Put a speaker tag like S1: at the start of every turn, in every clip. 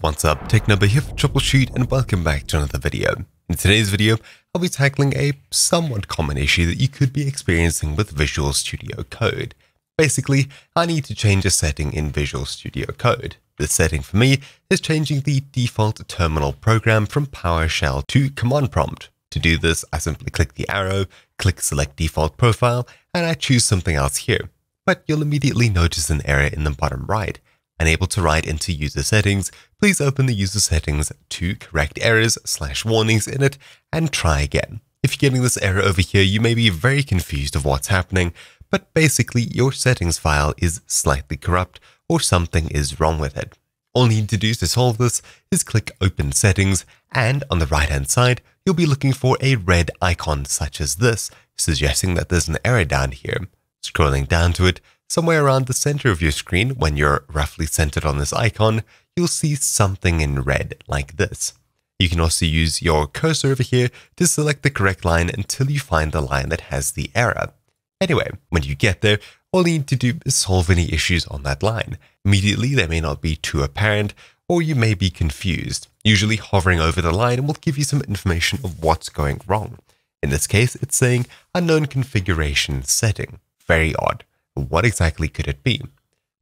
S1: What's up, TechNobo here for TroubleChute and welcome back to another video. In today's video, I'll be tackling a somewhat common issue that you could be experiencing with Visual Studio Code. Basically, I need to change a setting in Visual Studio Code. The setting for me is changing the default terminal program from PowerShell to Command Prompt. To do this, I simply click the arrow, click Select Default Profile, and I choose something else here. But you'll immediately notice an error in the bottom right. Unable to write into user settings, please open the user settings to correct errors slash warnings in it and try again. If you're getting this error over here, you may be very confused of what's happening, but basically your settings file is slightly corrupt or something is wrong with it. All you need to do to solve this is click Open Settings, and on the right hand side, you'll be looking for a red icon such as this, suggesting that there's an error down here. Scrolling down to it, Somewhere around the center of your screen, when you're roughly centered on this icon, you'll see something in red like this. You can also use your cursor over here to select the correct line until you find the line that has the error. Anyway, when you get there, all you need to do is solve any issues on that line. Immediately, they may not be too apparent, or you may be confused. Usually hovering over the line will give you some information of what's going wrong. In this case, it's saying unknown configuration setting. Very odd. What exactly could it be?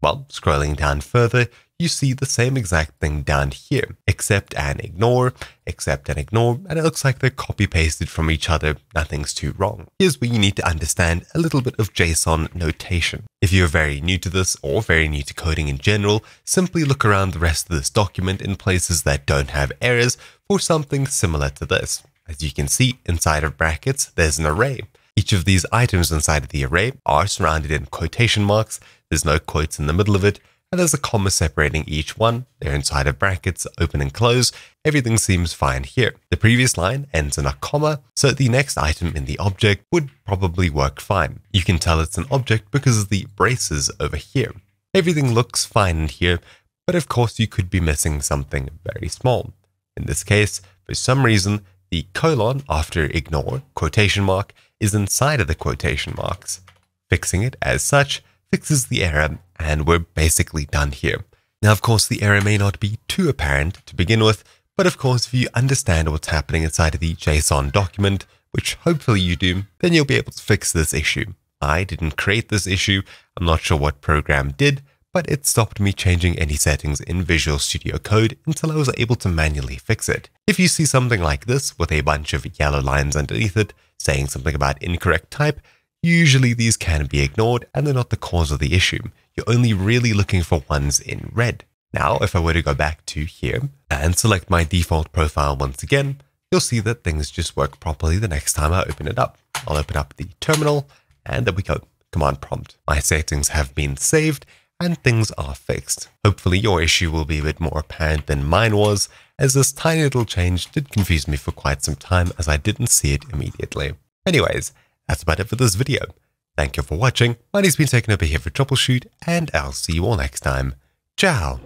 S1: Well, scrolling down further, you see the same exact thing down here, accept and ignore, accept and ignore, and it looks like they're copy pasted from each other, nothing's too wrong. Here's where you need to understand a little bit of JSON notation. If you're very new to this or very new to coding in general, simply look around the rest of this document in places that don't have errors for something similar to this. As you can see, inside of brackets, there's an array. Each of these items inside of the array are surrounded in quotation marks, there's no quotes in the middle of it, and there's a comma separating each one. They're inside of brackets, open and close. Everything seems fine here. The previous line ends in a comma, so the next item in the object would probably work fine. You can tell it's an object because of the braces over here. Everything looks fine in here, but of course you could be missing something very small. In this case, for some reason, the colon after ignore, quotation mark, is inside of the quotation marks. Fixing it as such fixes the error, and we're basically done here. Now, of course, the error may not be too apparent to begin with, but of course, if you understand what's happening inside of the JSON document, which hopefully you do, then you'll be able to fix this issue. I didn't create this issue, I'm not sure what program did, but it stopped me changing any settings in Visual Studio Code until I was able to manually fix it. If you see something like this with a bunch of yellow lines underneath it, saying something about incorrect type, usually these can be ignored and they're not the cause of the issue. You're only really looking for ones in red. Now, if I were to go back to here and select my default profile once again, you'll see that things just work properly the next time I open it up. I'll open up the terminal and there we go, command prompt. My settings have been saved and things are fixed. Hopefully your issue will be a bit more apparent than mine was, as this tiny little change did confuse me for quite some time as I didn't see it immediately. Anyways, that's about it for this video. Thank you for watching, name's been taken over here for TroubleChute, and I'll see you all next time. Ciao!